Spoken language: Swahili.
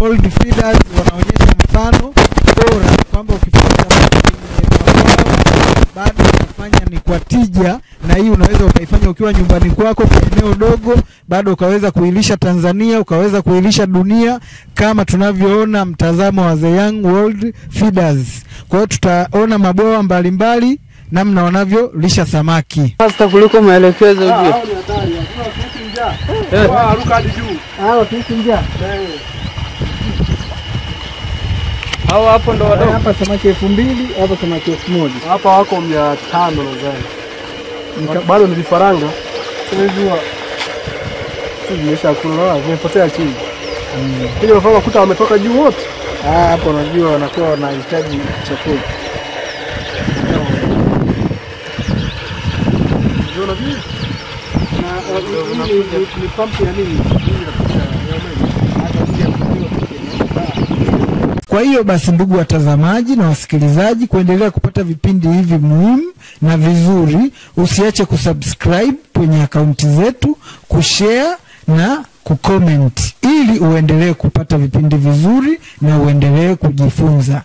Old feeders wanaonyesha mfano bora kwamba kwenye bado unafanya ni kwa tija, na hii unaweza ukaifanya ukiwa nyumbani kwako kwa eneo dogo, bado ukaweza kuilisha Tanzania, ukaweza kuilisha dunia kama tunavyoona mtazamo wa The Young World Feeders. Kwa hiyo tutaona mabwawa mbalimbali namna wanavyolisha samaki. Hasta kuliko maelekezo ujue. Hawa hapo ndo wadogo. Hapa samaki elfu mbili hapa samaki elfu moja Hapa wako mia tano nadhani, bado ni vifaranga. Unajua vimesha kula, vimepotea chini. Kile vifaranga kuta wametoka juu wote. Ah, hapo unajua wanakuwa wanahitaji chakula. Ni- ni pampu ya nini? Kwa hiyo basi, ndugu watazamaji na wasikilizaji, kuendelea kupata vipindi hivi muhimu na vizuri, usiache kusubscribe kwenye akaunti zetu, kushare na kucomment, ili uendelee kupata vipindi vizuri na uendelee kujifunza.